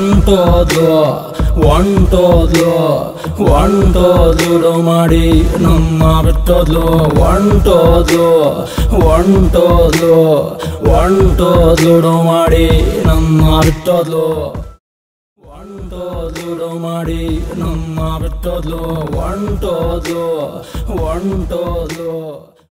ಒಂಟೋದ್ಲು ಒಂಟೋದ್ಲು ಒಂಟೋದ್ಲು ಮಾಡಿ ನಮ್ಮ ಬಿಟ್ಟೋದ್ಲು. ಒಂಟೋದ್ಲು ಒಂಟೋದ್ಲು ಒಂಟೋದ್ಲು ಮಾಡಿ ನಮ್ಮ ಬಿಟ್ಟೋದ್ಲು. ಒಂಟೋದ್ಲು ಮಾಡಿ ನಮ್ಮ ಬಿಟ್ಟೋದ್ಲು. ಒಂಟೋದ್ಲು ಒಂಟೋದ್ಲು.